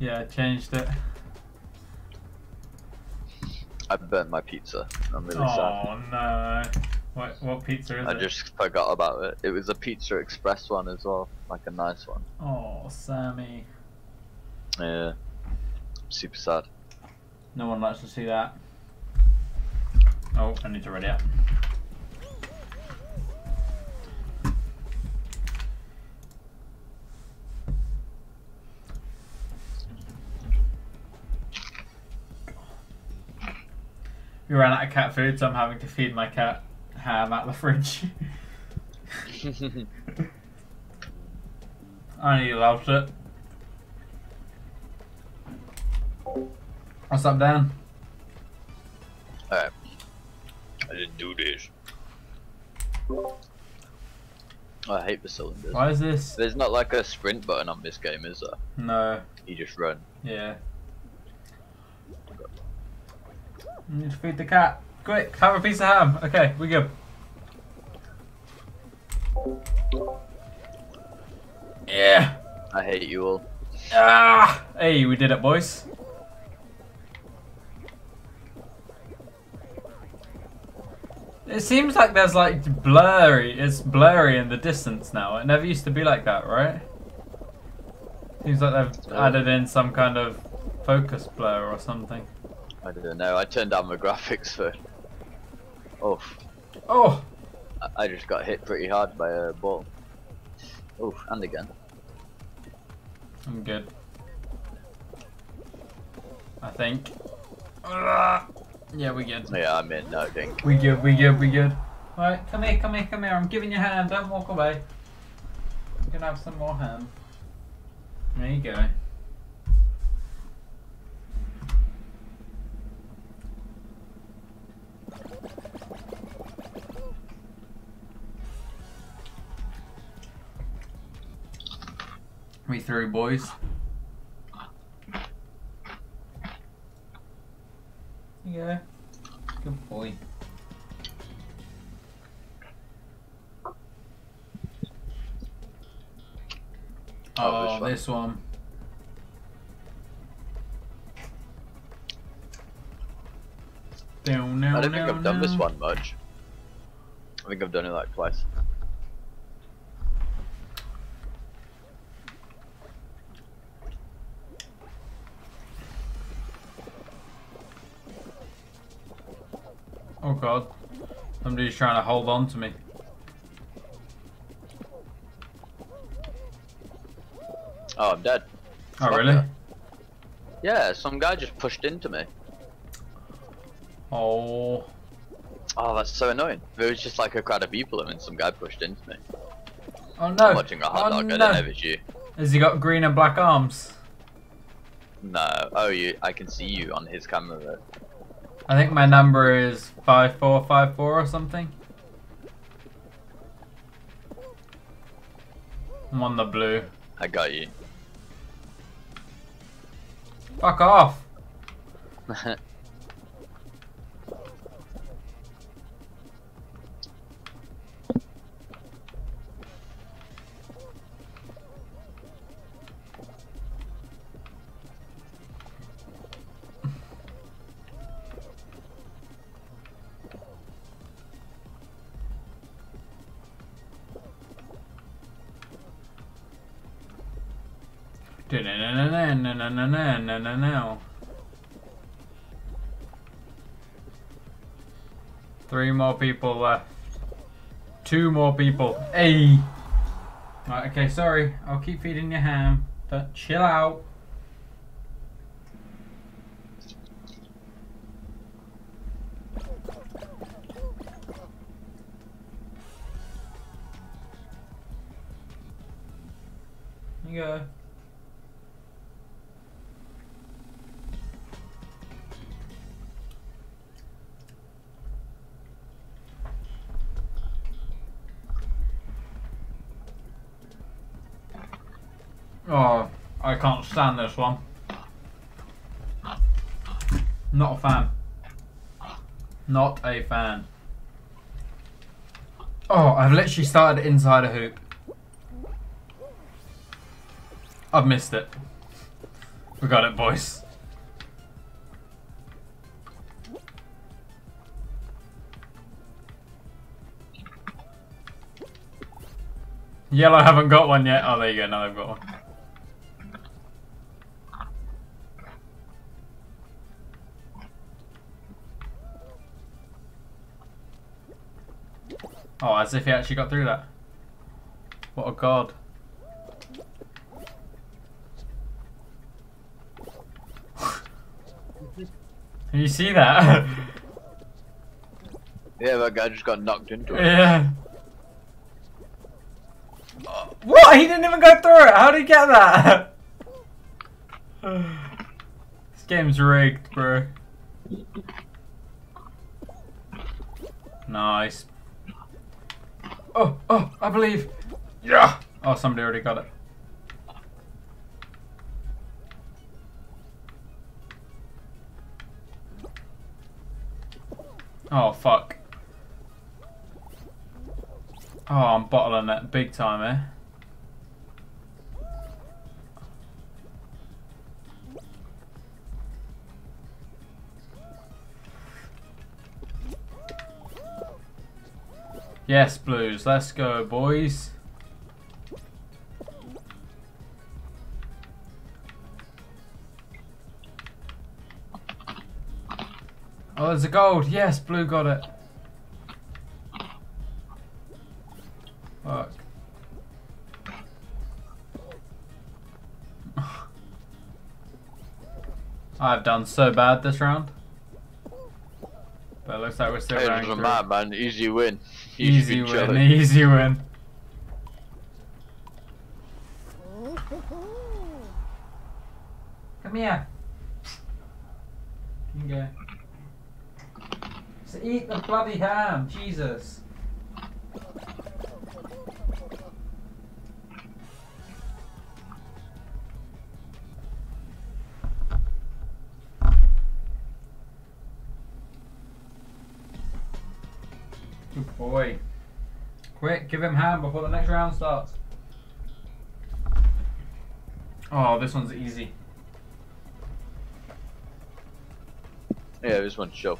Yeah, I changed it. I burnt my pizza. I'm really sad. Oh no. What what pizza is I it? just forgot about it. It was a Pizza Express one as well, like a nice one. Oh, Sammy. Yeah, super sad. No one likes to see that. Oh, I need to ready up. We ran out of cat food, so I'm having to feed my cat ham out of the fridge. I know he loves it. What's up, Dan? Alright. I didn't do this. I hate the cylinders. Why is this? There's not like a sprint button on this game, is there? No. You just run. Yeah. Need to feed the cat. Quick, have a piece of ham. Okay, we go. Yeah. I hate you all. Ah. Hey, we did it, boys. It seems like there's like blurry. It's blurry in the distance now. It never used to be like that, right? Seems like they've added in some kind of focus blur or something. I don't know. I turned down my graphics for. Oh, Oh, I- I just got hit pretty hard by a ball. Oh, and again. I'm good. I think. Ah. Yeah, we good. Yeah, I'm in. No, think. We good, we good, we good. Alright, come here, come here, come here. I'm giving you a hand. Don't walk away. You can have some more ham. There you go. We through, boys. You go. Good boy. Oh, Oh, this this one. Down, I don't think I've done this one much. I think I've done it like twice. God. Somebody's trying to hold on to me. Oh, I'm dead. Oh, Fuck really? that. Yeah, some guy just pushed into me. Oh. Oh, that's so annoying. There was just like a crowd of people and then some guy pushed into me. Oh no. I'm watching a hot oh, dog, I no. don't know if it's you. Has he got green and black arms? No. Oh, you. I can see you on his camera though. I think my number is 5454 or something. I'm on the blue. I got you. Fuck off. No. Three more people left. Two more people. Hey. Right, okay, sorry. I'll keep feeding you ham. But chill out. You go. Oh, I can't stand this one. Not a fan. Not a fan. Oh, I've literally started inside a hoop. I've missed it. We got it, boys. Yellow haven't got one yet. Oh, there you go. Now they've got one. Oh, as if he actually got through that. What a god. Can you see that? Yeah, that guy just got knocked into it. yeah. What? He didn't even go through it. How did he get that? this game's rigged, bro. Nice. Oh, oh, I believe. Yeah. Oh, somebody already got it. Oh, fuck. Oh, I'm bottling it big time, eh? Yes, Blues. Let's go, boys. Oh, there's a gold. Yes, Blue got it. Fuck. I've done so bad this round. But it looks like we're still Hey, going doesn't matter, man. Easy win. Easy win, easy win. Come here. You go. So eat the bloody ham, Jesus. Give him hand before the next round starts. Oh, this one's easy. Yeah, this one's show.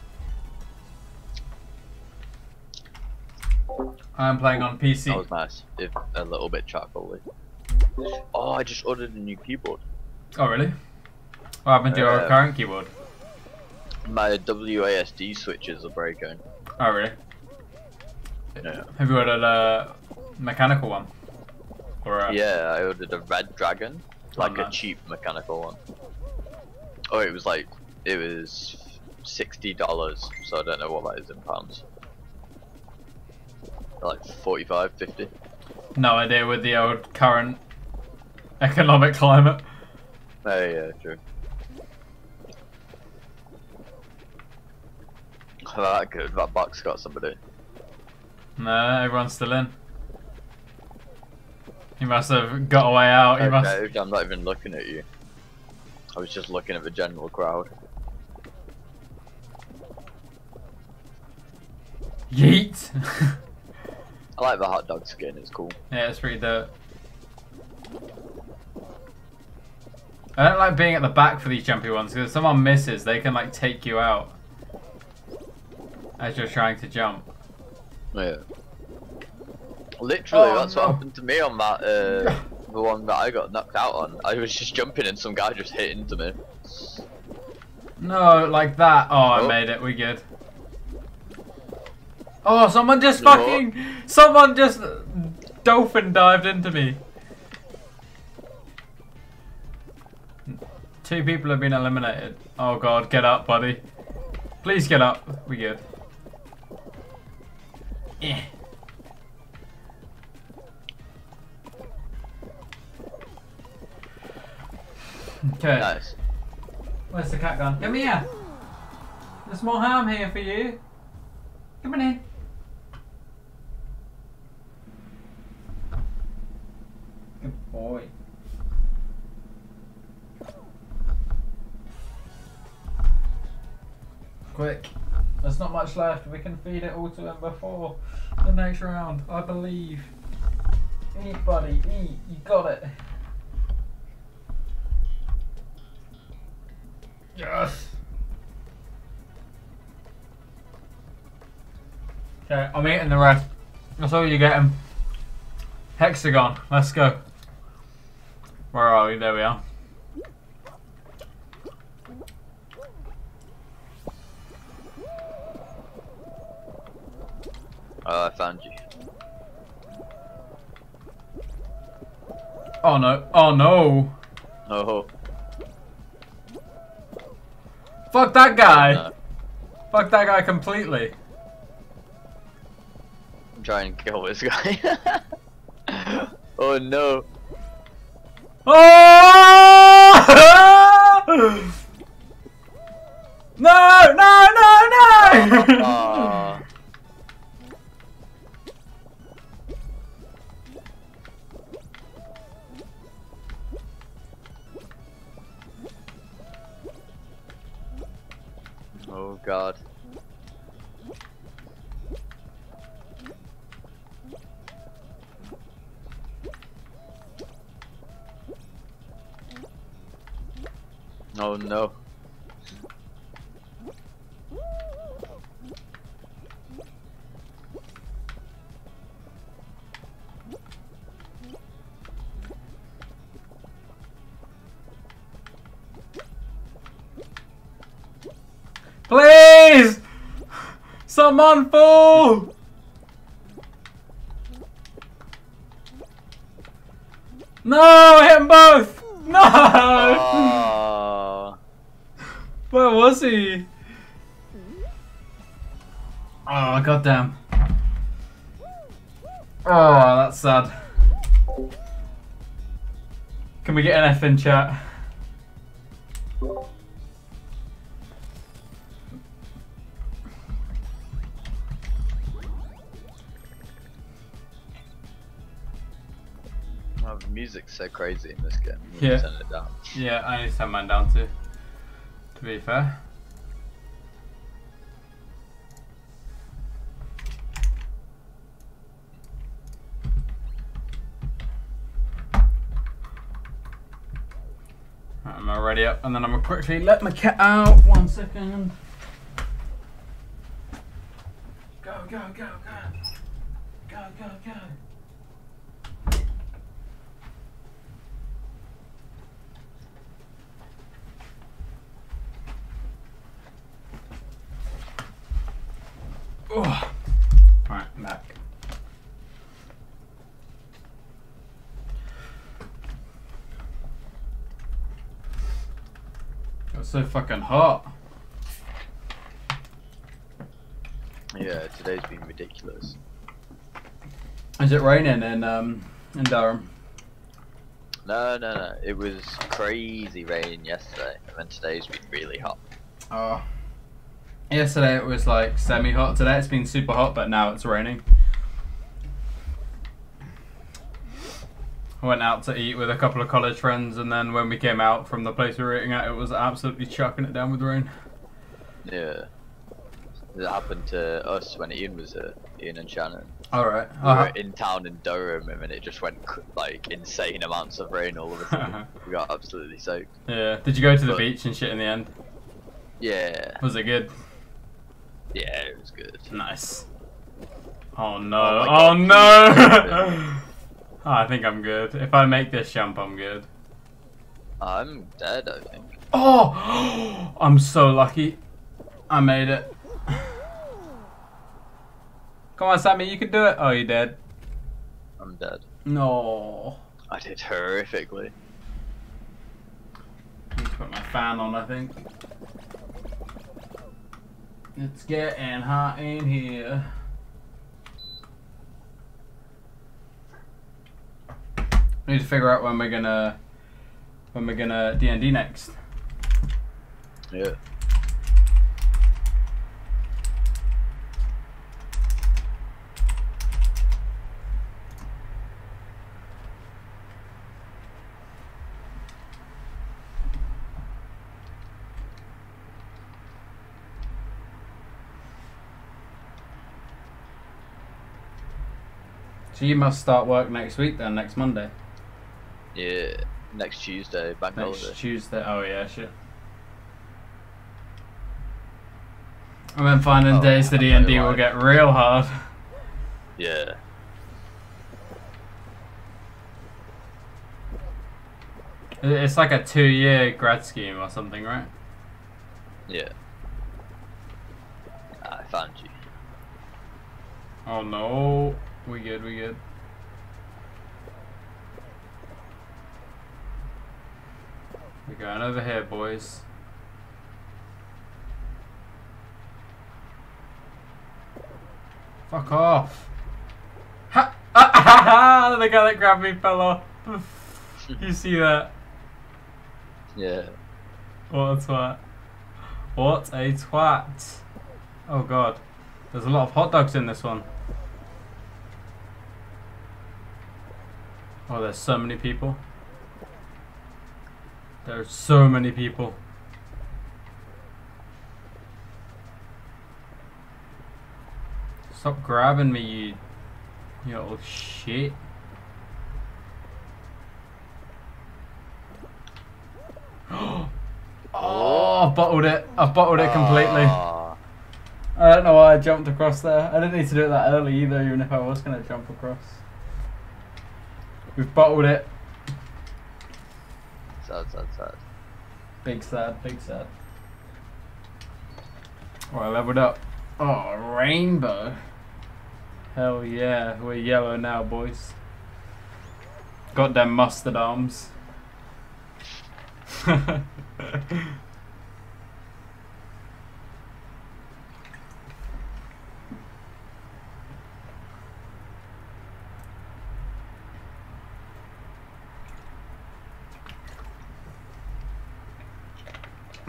I'm playing on PC. That was nice. If a little bit charcoaly. Oh, I just ordered a new keyboard. Oh, really? What happened to your Uh, current keyboard? My WASD switches are breaking. Oh, really? Yeah. Have you ordered a mechanical one? Or a... Yeah, I ordered a Red Dragon, oh, like Oh, a cheap mechanical one. Oh, it was like it was sixty dollars, so I don't know what that is in pounds. Like 45, 50. No idea with the old current economic climate. Oh yeah, true. Oh, that good. That box got somebody. No, everyone's still in. He must have got away out. He must. I'm not even looking at you. I was just looking at the general crowd. Yeet. I like the hot dog skin. It's cool. yeah, it's pretty dope. I don't like being at the back for these jumpy ones because if someone misses, they can like take you out as you're trying to jump. Yeah. Literally, Oh, that's no. what happened to me on that, uh, the one that I got knocked out on. I was just jumping and some guy just hit into me. No, like that. Oh, I Oh. made it. We good. Oh, someone just No. fucking. Someone just dolphin dived into me. Two people have been eliminated. Oh god, get up, buddy. Please get up. We good. Eh. Okay. Nice. Where's the cat gone? Come here. There's more harm here for you. Come on in. Much left. We can feed it all to him before the next round. I believe. Eat, buddy. Eat. You got it. Yes. Okay, I'm eating the rest. That's all you're getting. Hexagon, let's go. Where are we? There we are. Oh no. Oh no. Oh. Fuck that guy. No. Fuck that guy completely. I'm trying to kill this guy. oh no. Oh! god. Oh no. Someone fool! No, hit them both! No! Oh. Where was he? Oh, goddamn. Oh, that's sad. Can we get an F in chat? So crazy in this game. You Yeah. Turn it down. Yeah, I need to turn mine down too. To be fair. I'm already up, and then I'm gonna quickly let my cat out. One second. Go, go, go, go. Go, go, go. Oh. Right, I'm back. It's so fucking hot. Yeah, today's been ridiculous. Is it raining in um in Durham? No, no, no. It was crazy rain yesterday, and then today's been really hot. Oh. Yesterday it was like semi hot. Today it's been super hot, but now it's raining. I went out to eat with a couple of college friends, and then when we came out from the place we were eating at, it was absolutely chucking it down with rain. Yeah. It happened to us when Ian was here, Ian and Shannon. All right. We were uh-huh. in town in Durham, and it just went like insane amounts of rain all of a sudden. we got absolutely soaked. yeah. Did you go to the But- beach and shit in the end? Yeah, Was it good? Yeah, it was good. Nice. Oh, oh no. my Oh, no! Oh, I think I'm good. If I make this jump, I'm good. I'm dead, I think. Oh! I'm so lucky. I made it. Come on, Sammy, you can do it. Oh, you dead. I'm dead. No. I did horrifically. Need to put my fan on, I think. It's getting hot in here. We need to figure out when we're gonna when we're gonna D and D next. Yeah. So you must start work next week then, next Monday. Yeah. Next Tuesday, bank Next holiday. Tuesday. Oh yeah, shit. And then finding Oh, days to D and D will get real hard. Yeah. It's like a two-year grad scheme or something, right? Yeah. I found you. Oh no, we good, we good. We're going over here, boys. Fuck off. Ha! Ah, ah, ah, the guy that grabbed me fell off. you see that? Yeah. What a twat. What a twat. Oh god. There's a lot of hot dogs in this one. Oh, there's so many people. There's so many people. Stop grabbing me, you, you little shit. oh, I've bottled it. I've bottled it completely. Ah, I don't know why I jumped across there. I didn't need to do it that early either, even if I was going to jump across. We've bottled it. sad, sad, sad. Big sad, big sad. Oh, I leveled up. Oh, rainbow. Hell yeah, we're yellow now, boys. Got them mustard arms.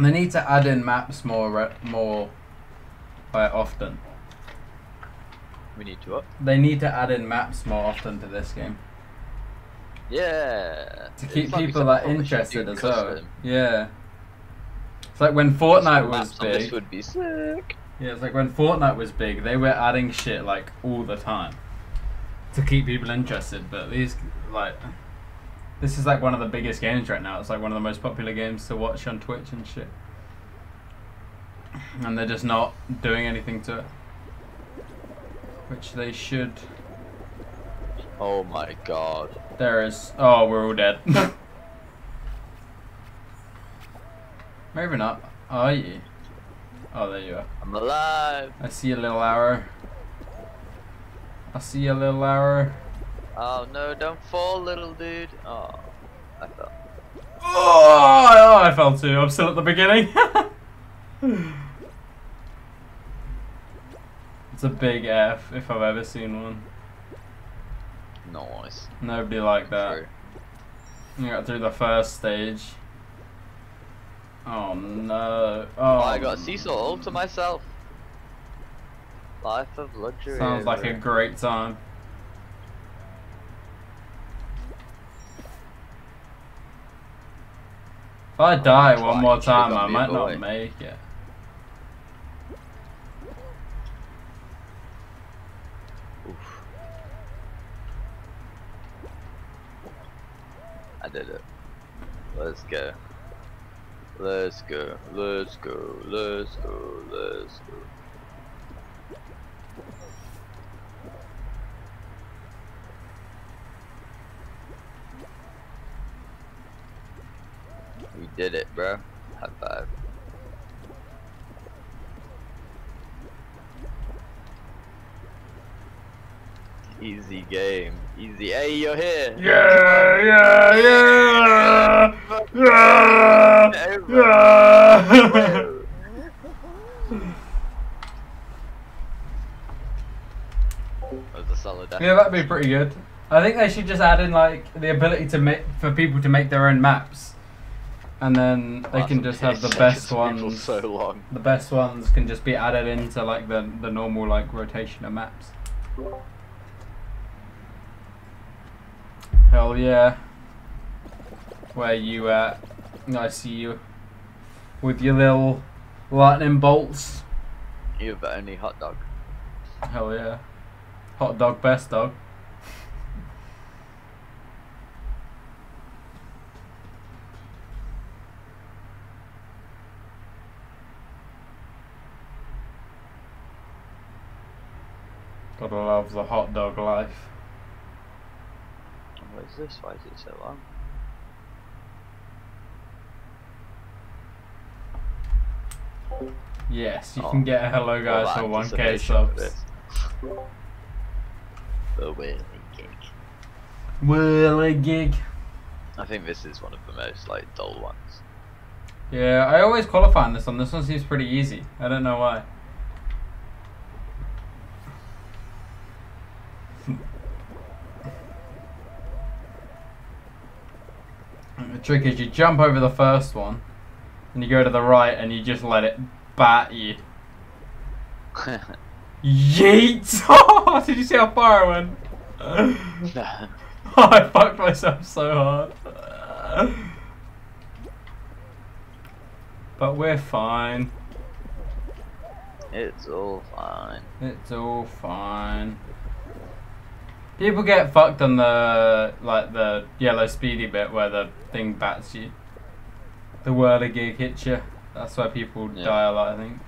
They need to add in maps more, uh, more, like often. We need to up. They need to add in maps more often to this game Yeah. to keep we people like interested as well. Yeah. It's like when Fortnite was on This big. would be sick. Yeah, it's like when Fortnite was big. They were adding shit like all the time to keep people interested. But these like. This is like one of the biggest games right now. It's like one of the most popular games to watch on Twitch and shit. And they're just not doing anything to it. Which they should. Oh my god. There is. Oh, we're all dead. Maybe not. Are you? Oh, there you are. I'm alive. I see a little arrow. I see a little arrow. Oh no, don't fall, little dude. Oh, I fell. Oh, oh, I fell too. I'm still at the beginning. it's a big F if I've ever seen one. Nice. Nobody like that. True. You got through the first stage. Oh no. Oh, Oh, I got a seesaw all to myself. Life of luxury. Sounds like a great time. I die Try, one more time, I might not make it. Oof. I did it. Let's go. Let's go. Let's go. Let's go. Let's go. Did it, bro. High five. Easy game. Easy. Hey, you're here. Yeah, yeah, yeah, yeah, yeah. That was a solid yeah, that'd be pretty good. I think they should just add in like the ability to make for people to make their own maps, and then they can just have the best ones. So long. The best ones can just be added into like the the normal like rotation of maps. Hell yeah. Where you at? I see you with your little lightning bolts. You've only hot dog. Hell yeah. Hot dog, best dog. Gotta love the hot dog life. What is this? Why is it so long? Yes, you Oh. can get a hello guys for 1k anticipation subs. The whirly gig. Whirly gig. I think this is one of the most like dull ones. Yeah, I always qualify on this one. This one seems pretty easy. I don't know why. Trick is you jump over the first one, and you go to the right, and you just let it bat you. Yeet! Oh, did you see how far I went? oh, I fucked myself so hard. But we're fine. it's all fine. It's all fine. People get fucked on the like the yellow speedy bit where the thing bats you. The whirligig hits you. That's why people Yeah. die a lot, I think.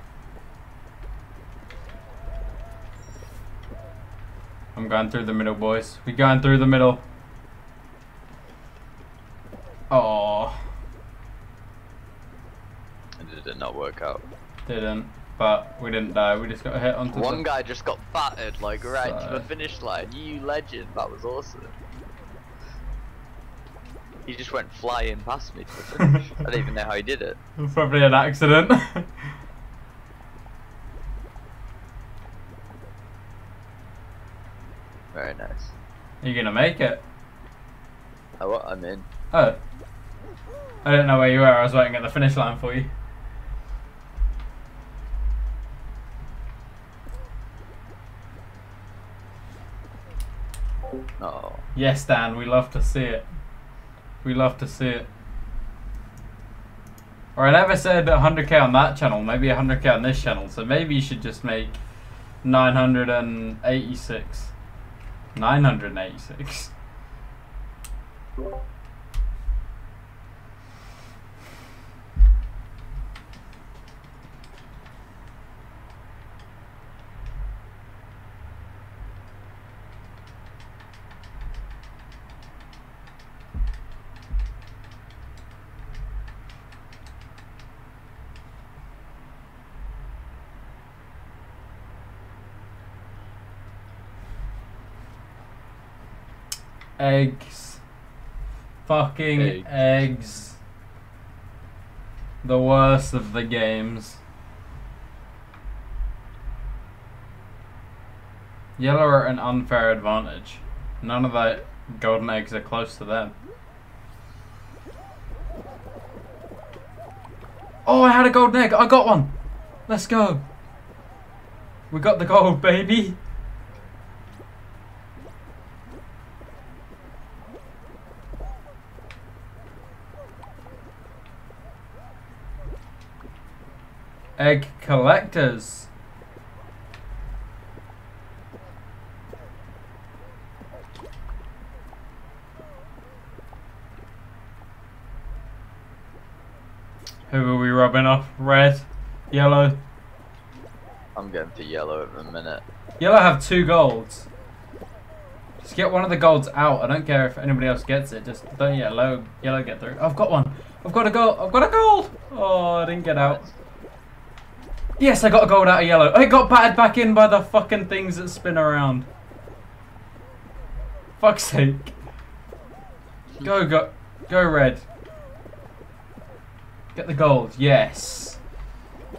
I'm going through the middle, boys. We going through the middle. Oh, Did it not work out? didn't. But we didn't die. We just got hit onto One the. guy just got battered like right to the finish line. You legend. That was awesome. He just went flying past me to the finish. I don't even know how he did it. Probably an accident. Very nice. Are you gonna make it? Oh, what? I'm in. Oh. I don't know where you were. I was waiting at the finish line for you. Yes, Dan. We love to see it. We love to see it. Or I never said 100k on that channel. Maybe 100k on this channel. So maybe you should just make 986. 986. Eggs. Fucking Eggs. eggs. The worst of the games. Yellow are an unfair advantage. None of the golden eggs are close to them. Oh, I had a golden egg. I got one. Let's go. We got the gold, baby. Egg collectors. Who are we rubbing off? Red? Yellow? I'm going for yellow in a minute. Yellow have two golds. Just get one of the golds out. I don't care if anybody else gets it. Just don't yellow yellow get through. I've got one. I've got a gold. I've got a gold. Oh, I didn't get out. Yes, I got a gold out of yellow. I got battered back in by the fucking things that spin around. Fuck's sake. Go, go, go red. Get the gold. Yes.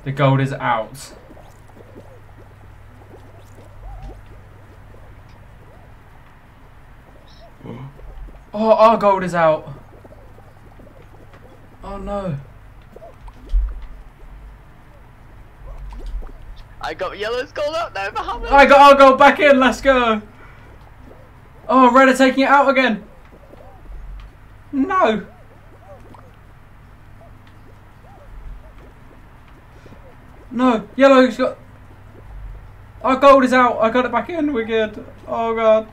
The gold is out. Oh, our gold is out. Oh no. I got yellow's gold up now, Mohammed. I got our gold back in. Let's go. Oh, red are taking it out again. No. No, yellow's got. Our gold is out. I got it back in. We're good. Oh god.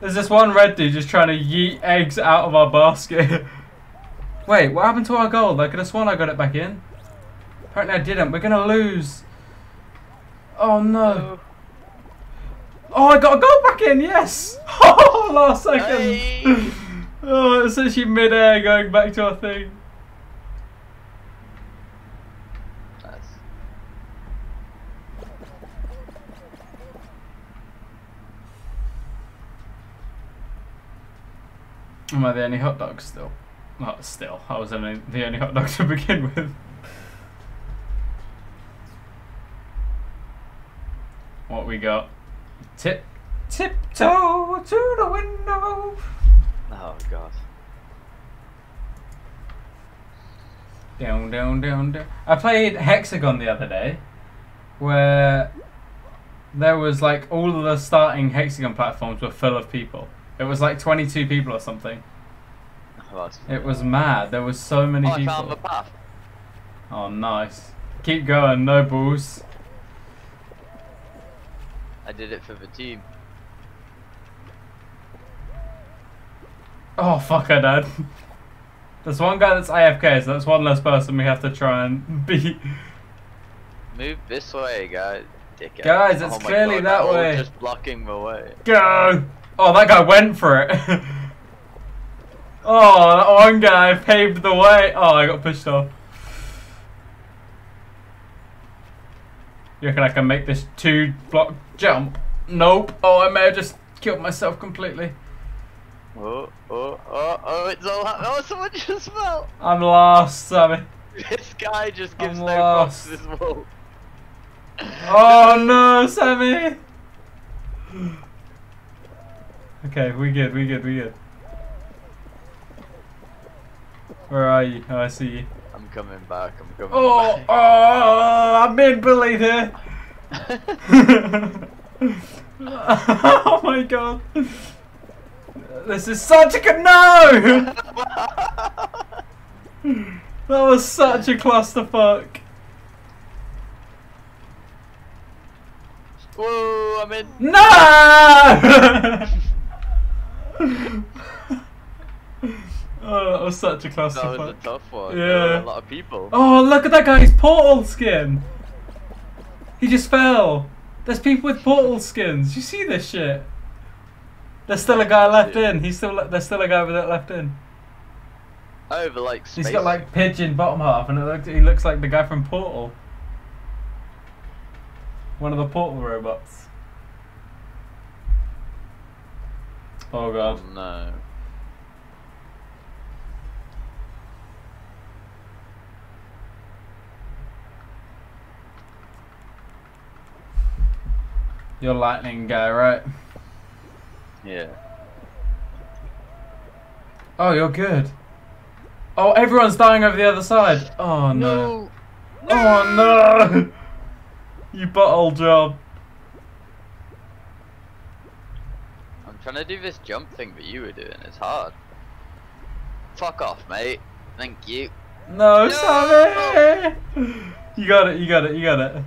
There's this one red dude just trying to yeet eggs out of our basket. Wait, what happened to our gold? I could have sworn I got it back in. Apparently I didn't. We're gonna lose. Oh no. Oh, I got a goal back in. Yes. Oh, last second. Hey. Oh, it's actually mid-air going back to our thing. Am I the only hot dog still? Not still. I was only the only hot dog to begin with. What we got? Tip, tiptoe to the window. Oh god. Down, down, down, down. I played Hexagon the other day, where there was like all of the starting Hexagon platforms were full of people. It was like 22 people or something. It was mad. There was so many oh, I people. found the path. Oh, nice. Keep going, no balls. I did it for the team. Oh, fuck, I died. There's one guy that's AFK, so that's one less person we have to try and beat. Move this way, guys. Dickhead. Guys, it's oh clearly God, that way. Just blocking the way. Go! Oh, that guy went for it. oh, that one guy paved the way. Oh, I got pushed off. You reckon I can make this two block jump? Nope. Oh, I may have just killed myself completely. Oh, oh, oh, oh, it's all happening. Oh, someone just fell. I'm lost, Sammy. This guy just gives I'm no props to this wall. Oh no, Sammy! Okay, we good, we good, we good. Where are you? Oh, I see you. I'm coming back. I'm coming Oh, back. oh, I'm being bullied here. oh my god. This is such a good no! That was such a clusterfuck. Whoa, I'm in. No! oh, that was such a That was a tough one. Yeah. There were a lot of people. Oh, look at that guy's portal skin. He just fell. There's people with portal skins. You see this shit? There's still a guy left Yeah. in. He's still there's still a guy with it left in. Oh, but like space. He's got like pigeon bottom half, and it look, he looks like the guy from Portal. One of the Portal robots. Oh Oh god. no. You're lightning guy, right? Yeah. Oh, you're good. Oh, everyone's dying over the other side. Oh no. Oh no! You butthole job. I'm trying to do this jump thing that you were doing. It's hard. Fuck off, mate. Thank you. No, No! Sammy! You got it, you got it, you got it.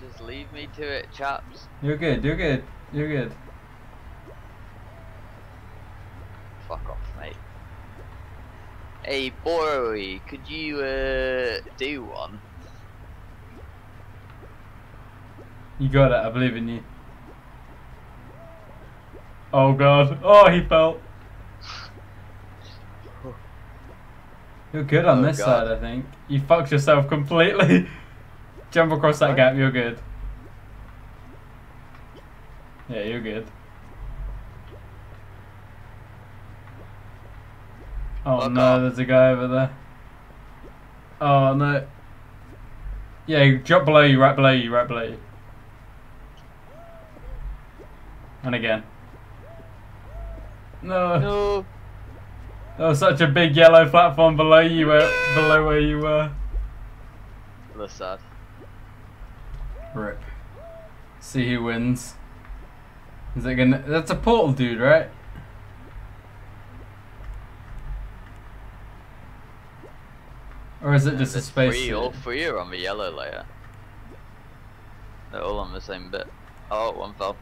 Just leave me to it, chaps. You're good, you're good, you're good. Fuck off, mate. Hey, boy, could you uh do one? You got it, I believe in you. Oh god. Oh, he fell. You're good on Oh, this God. side, I think. You fucked yourself completely. Jump across that gap, you're good. Yeah, you're good. Oh Fuck no, off. there's a guy over there. Oh no. Yeah, drop below you, right below you, right below you. And again. No. No. There was such a big yellow platform below you, where, below where you were. That's sad. Rip. See who wins. Is it gonna? That's a portal dude, right? Or is it just a space? Three, all three are on the yellow layer. They're all on the same bit. Oh, one fell.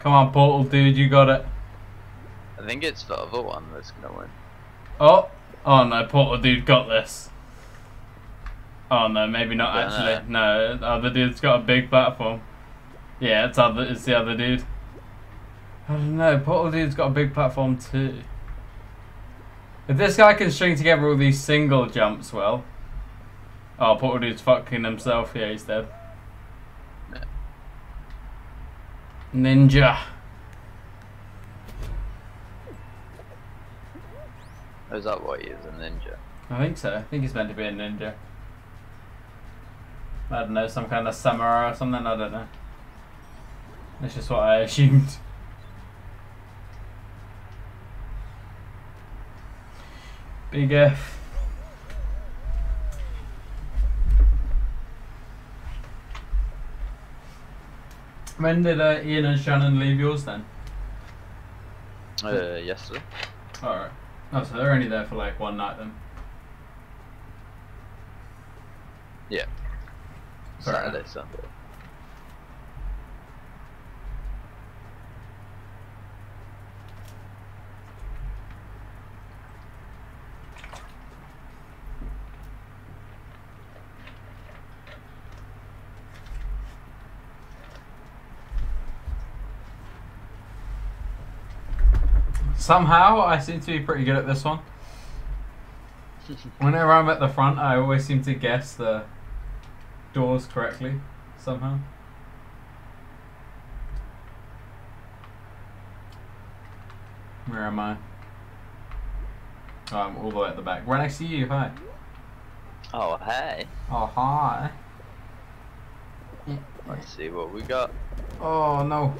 Come on, portal dude, you got it. I think it's the other one that's gonna win. Oh, oh no, Portal dude got this. Oh no, maybe not Yeah, actually. No, the other dude's got a big platform. Yeah, it's other. It's the other dude. I don't know. Portal dude's got a big platform too. If this guy can string together all these single jumps well. Oh, Portal dude's fucking himself. Yeah, he's dead. Ninja. Is that what he is, a ninja? I think so. I think he's meant to be a ninja. I don't know, some kind of samurai or something, I don't know. That's just what I assumed. Big F. When did uh, Ian and Shannon leave yours then? Uh, yesterday. Alright. Oh, so they're only there for like one night then. Yeah. Saturday, Sunday. Somehow, I seem to be pretty good at this one. Whenever I'm at the front, I always seem to guess the doors correctly, somehow. Where am I? Oh, I'm all the way at the back. Right next to you, hi. Oh, hey. Oh, hi. Let's see what we got. Oh, no.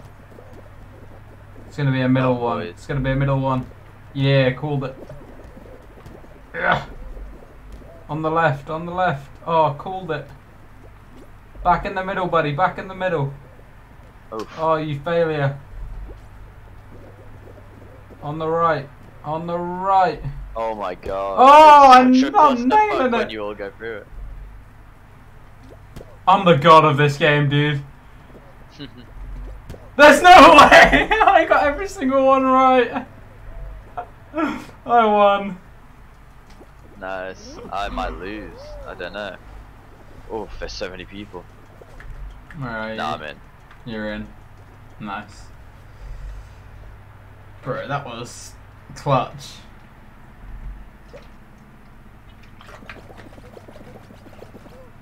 It's gonna be a middle Oh, one. boy. It's gonna be a middle one. Yeah, called it. Yeah. On the left, on the left. Oh, called it. Back in the middle, buddy. Back in the middle. Oof. Oh, you failure. On the right. On the right. Oh my god. Oh, I'm It's such a not clusterfuck nailing when it. you all go through it. I'm the god of this game, dude. There's no way! I got every single one right. I won. nice. I might lose. I don't know. Oh, there's so many people. Are Nah? I'm in. You're in. Nice. Bro, that was clutch.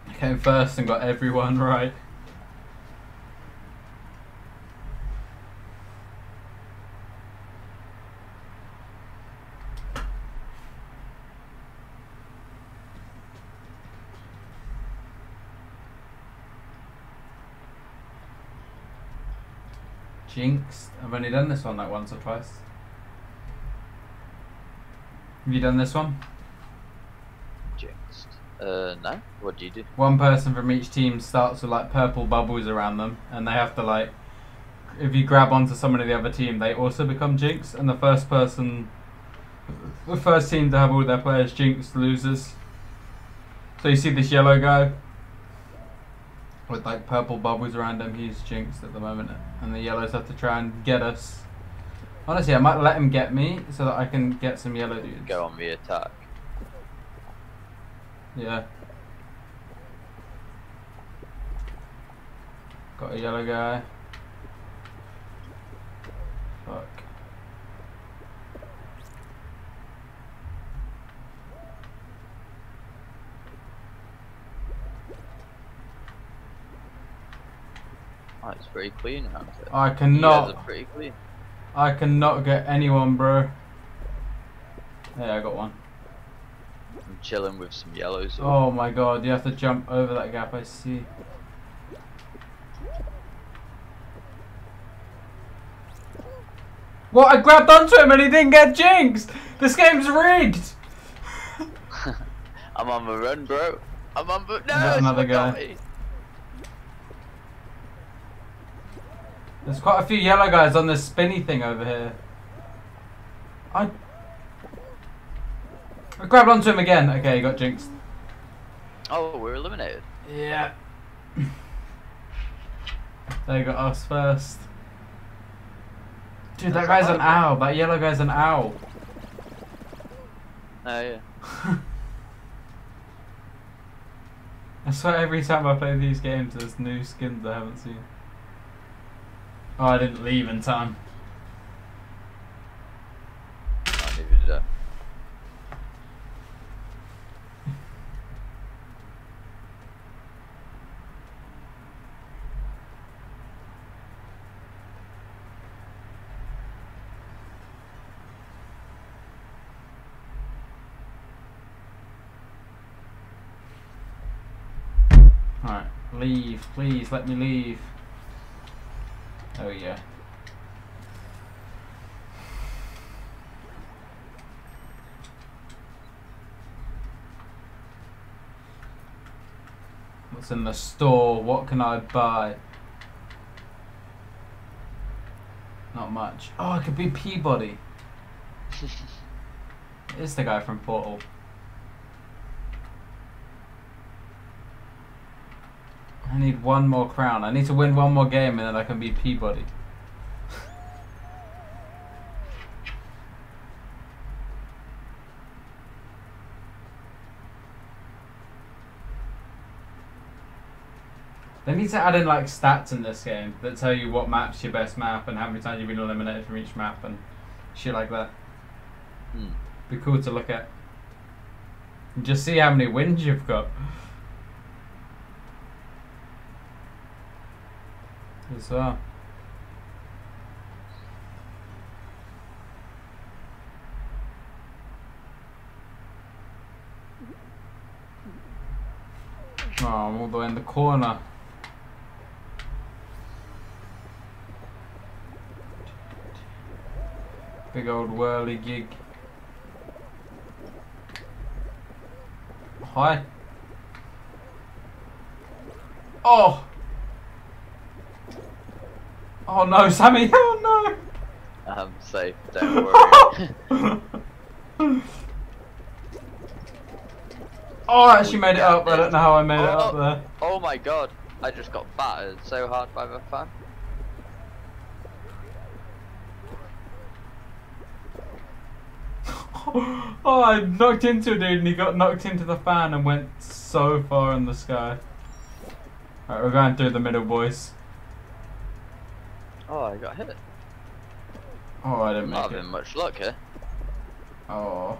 I came first and got everyone right. Jinxed. I've only done this one like once or twice. Have you done this one? Jinxed. Uh, no? What do you do? One person from each team starts with like purple bubbles around them, and they have to like, if you grab onto someone of the other team, they also become jinxed, and the first person, the first team to have all their players jinxed loses. So you see this yellow guy with like purple bubbles around him, he's jinxed at the moment, and the yellows have to try and get us. Honestly, I might let him get me so that I can get some yellow dudes. Go on the attack. Yeah. Got a yellow guy. Fuck. Oh, it's pretty clean around here. I cannot. pretty clean. I cannot get anyone, bro. Yeah, I got one. I'm chilling with some yellows. Oh my god, you have to jump over that gap, I see. What? I grabbed onto him and he didn't get jinxed! This game's rigged! I'm on the run, bro. I'm on the. No, another guy. There's quite a few yellow guys on this spinny thing over here. I... I grabbed onto him again. Okay, he got jinxed. Oh, we're eliminated. Yeah. they got us first. Dude, that guy's an not owl. That yellow guy's an owl. Oh yeah. I swear every time I play these games there's new skins I haven't seen. Oh, I didn't leave in time. I that. Alright, leave, please, let me leave. Oh yeah. What's in the store? What can I buy? Not much. Oh, it could be P-body. It's the guy from Portal. I need one more crown. I need to win one more game and then I can be P-body. They need to add in like stats in this game that tell you what map's your best map and how many times you've been eliminated from each map and shit like that. Hmm. Be cool to look at. And just see how many wins you've got. Well. Oh, I'm all the way in the corner. Big old whirly gig. Hi. Oh! Oh no, Sammy! Oh no! I'm safe. Don't worry. oh, I actually made it up. But I don't know how I made it up Oh. there. oh my god! I just got battered so hard by the fan. oh, I knocked into a dude and he got knocked into the fan and went so far in the sky. Alright, we're going through the middle, boys. Oh, I got hit. Oh, I didn't Not make it. having much luck here. Oh.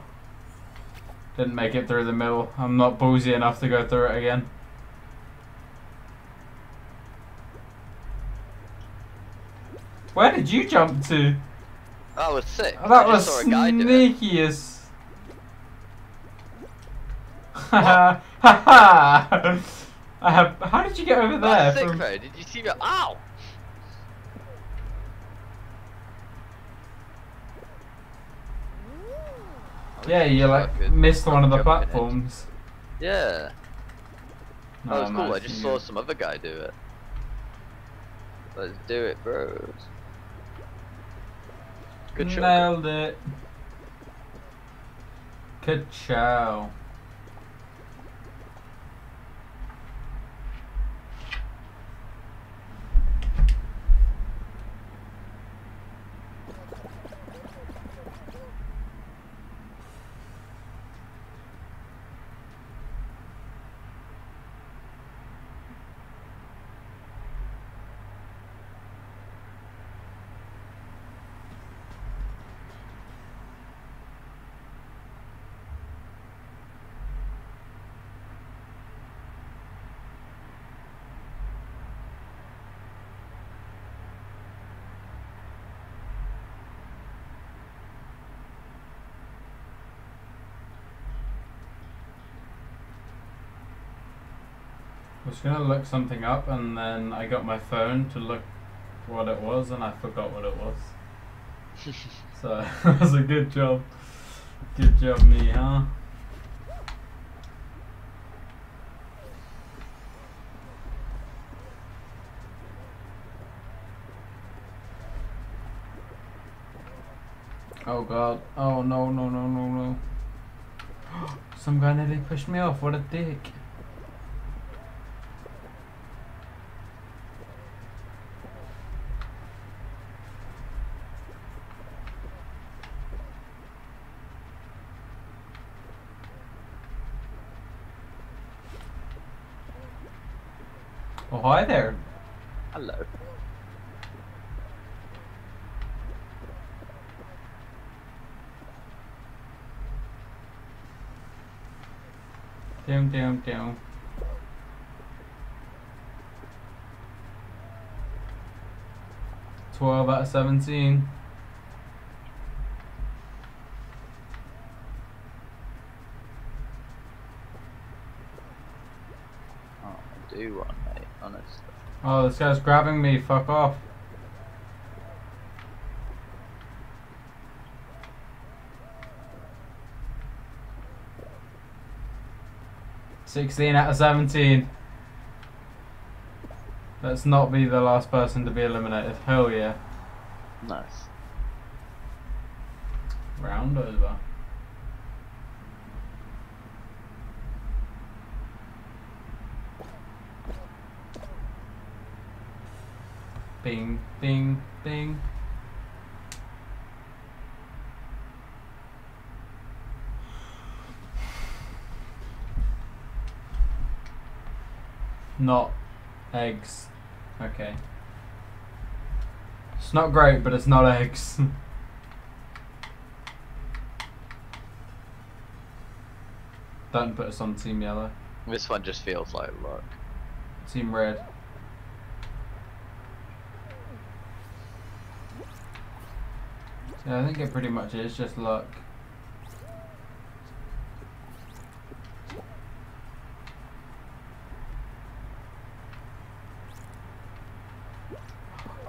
Didn't make it through the middle. I'm not ballsy enough to go through it again. Where did you jump to? That was sick. Oh, that I was just saw a guy do it. sneaky. Ha ha ha! I have. How did you get over there? Sick from- though. Did you see that? Ow! Yeah, you like missed one of the jump in it. platforms. Yeah. No, that was cool. I just you- saw some other guy do it. Let's do it, bros. Good shot. Nailed it. Good chow. I was gonna look something up and then I got my phone to look what it was and I forgot what it was. So that was a good job. Good job me, huh? Oh god. Oh no no no no no. Some guy nearly pushed me off, what a dick. Oh, hi there. Hello. Down, down, down. Twelve out of seventeen. Oh, I do want, mate. Honestly. Oh, this guy's grabbing me. Fuck off. Sixteen out of seventeen. Let's not be the last person to be eliminated. Hell yeah. Nice. Round over. Bing, bing, bing. Not eggs. Okay. It's not great, but it's not eggs. Don't put us on Team Yellow. This one just feels like luck. Team Red. Yeah, I think it pretty much is just luck.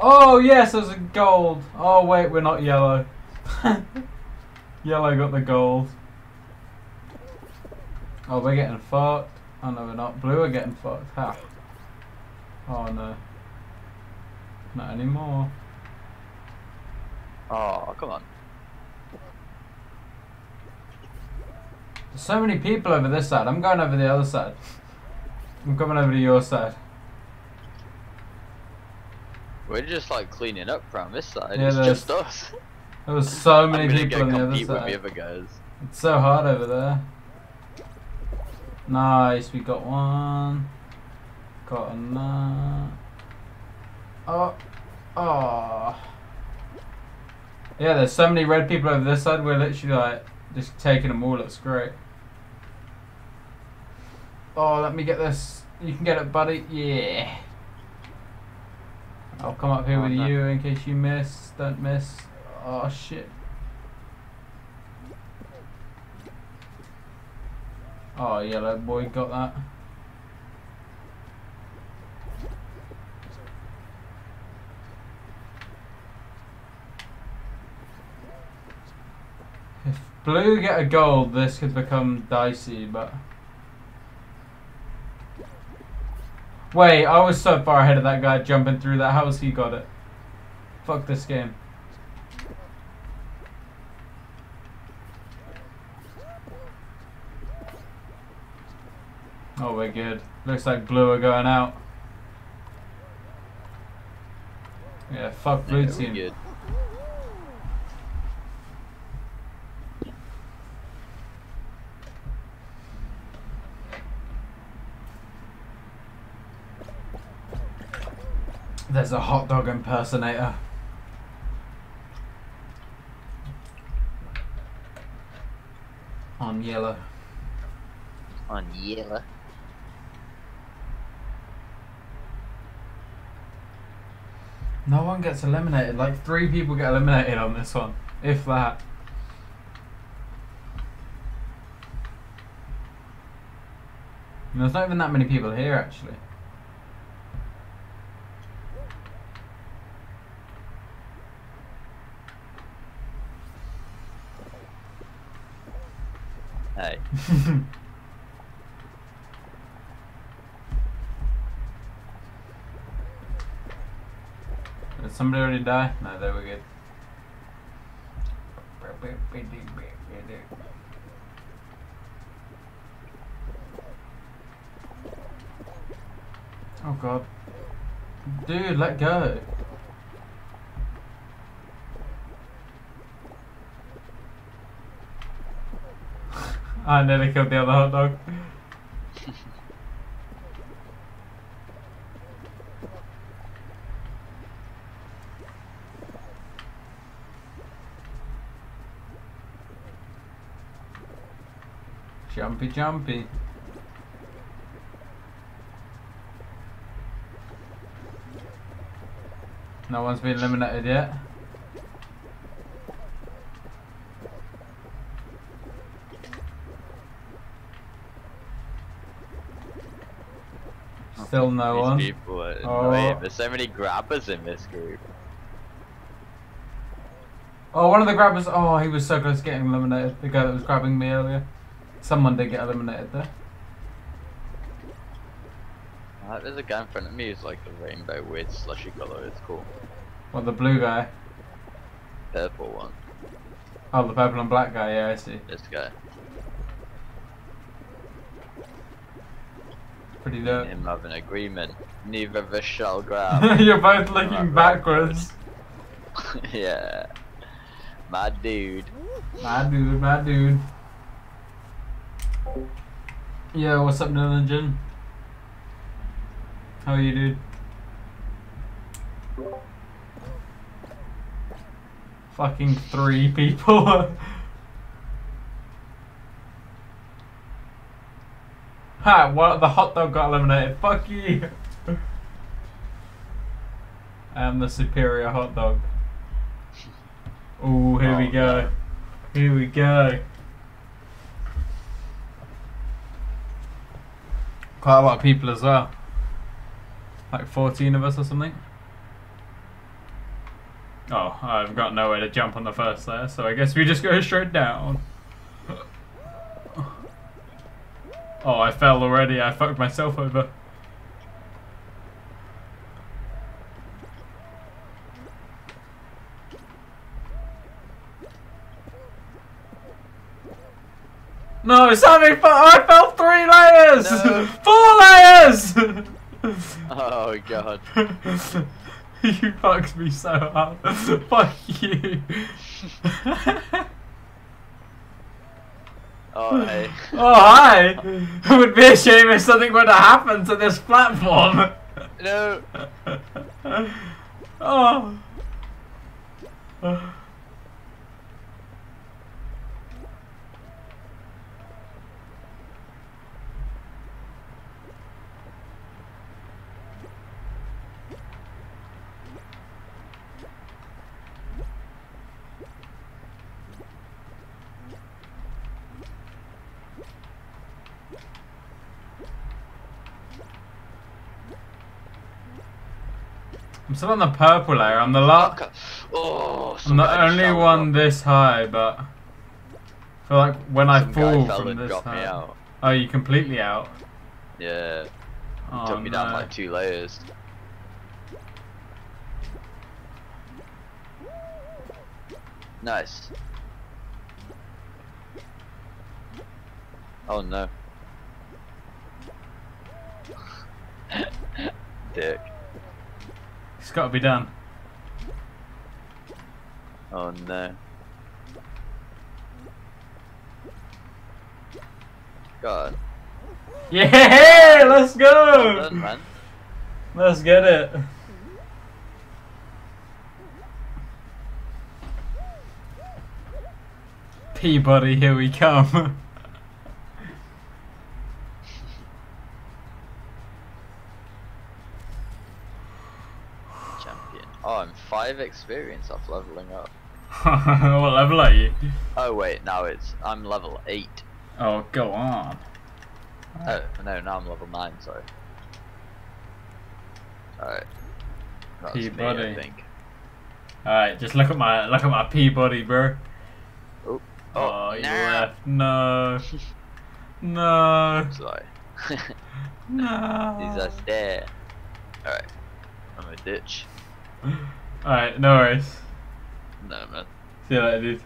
Oh yes, there's a gold. Oh wait, we're not yellow. yellow got the gold. Oh, we're getting fucked. Oh no, we're not. Blue are getting fucked. Ha. Oh no. Not anymore. Oh, come on. There's so many people over this side. I'm going over the other side. I'm coming over to your side. We're just like cleaning up from this side. Yeah, it's just us. There was so many people on the other compete with the side. other guys. It's so hard over there. Nice, we got one. Got another. Oh, oh. Yeah, there's so many red people over this side. We're literally like just taking them all. It's great. Oh, let me get this. You can get it, buddy. Yeah. I'll come up here with you in case you miss. Don't miss. Oh shit. Oh, yellow boy got that. If blue get a gold, this could become dicey, but. Wait, I was so far ahead of that guy jumping through that house, he got it. Fuck this game. Oh, we're good. Looks like blue are going out. Yeah, fuck blue Yeah, team. There's a hot dog impersonator. On yellow. On yellow. No one gets eliminated. Like three people get eliminated on this one, if that. And there's not even that many people here actually. Hey. Did somebody already die? No, they were good. Oh god. Dude, let go. And then killed the other hot dog. jumpy jumpy. No one's been eliminated yet. Still no These one. people are Oh. annoying. There's so many grabbers in this group. Oh, one of the grabbers. Oh, he was so close to getting eliminated. The guy that was grabbing me earlier. Someone did get eliminated there. Uh, there's a guy in front of me who's like a rainbow weird slushy colour. It's cool. What, the blue guy? Purple one. Oh, the purple and black guy. Yeah, I see. This guy. Pretty dope. him have an agreement. Neither of us shall grab. You're both looking backwards. yeah. My dude. My dude, my dude. Yo, what's up, Nilanjan? How are you, dude? Fucking three people. Ha, what? The hot dog got eliminated. Fuck you. I am the superior hot dog. Oh, here we Oh, go. no. Here we go. Quite a lot of people as well. Like 14 of us or something. Oh, I've got nowhere to jump on the first layer, so I guess we just go straight down. Oh, I fell already. I fucked myself over. No, Sammy, I fell three layers! No. Four layers! Oh god. you fucked me so hard. Fuck you. Oh hey. oh, hi! It would be a shame if something were to happen to this platform. No. oh. I'm still on the purple layer. I'm the. Fuck. Oh. I'm the only one this high, but I feel like when I Some guy fall from this high. Oh, you completely out. Yeah. Oh, Took me down like two layers. Nice. Oh no. Dick. It's got to be done. Oh no. God. Yeah, let's Well go. done, man. Let's get it. P-body, here we come. Champion. Oh, I'm five experience off leveling up. what level are you? Oh wait, now it's I'm level eight. Oh, go on. Oh no, now I'm level nine. Sorry. Alright. That's me, P-body. I think. Alright, just look at my look at my P-body, bro. Oh. Oh, oh you nah. left. No. No. Sorry. No. These are there. Alright. I'm a ditch. Alright, no worries. No man. See you later, dude.